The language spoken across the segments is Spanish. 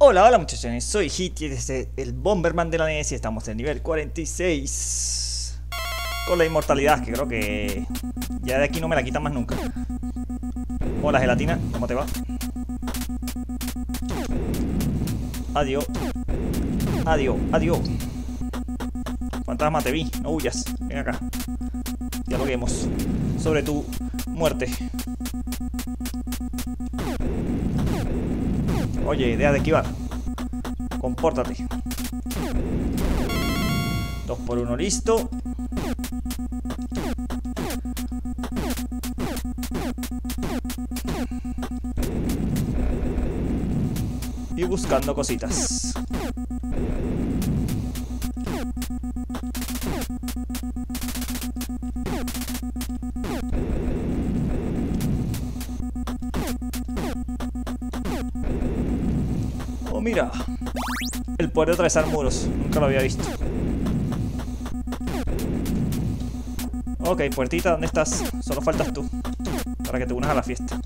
Hola, hola muchachones, soy Hit y desde el Bomberman de la NES y estamos en el nivel 46 Con la inmortalidad, que creo que ya de aquí no me la quitan más nunca. Hola gelatina, ¿cómo te va? Adiós. Adiós, adiós. Fantasma, te vi, no huyas, ven acá. Dialoguemos sobre tu muerte Oye, deja de esquivar. Compórtate. Dos por uno, listo. Y buscando cositas. Oh, mira. El poder de atravesar muros. Nunca lo había visto. Ok, puertita, ¿dónde estás? Solo faltas tú. Para que te unas a la fiesta.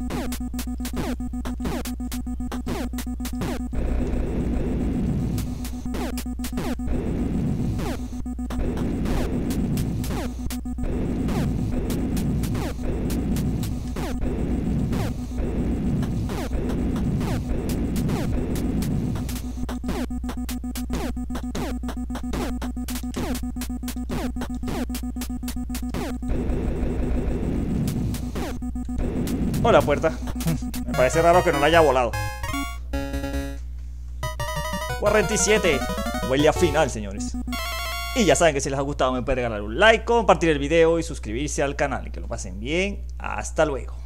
Hola puerta. Me parece raro que no la haya volado. 47. Huele a final, señores. Y ya saben que si les ha gustado me pueden regalar un like, compartir el video y suscribirse al canal. Que lo pasen bien. Hasta luego.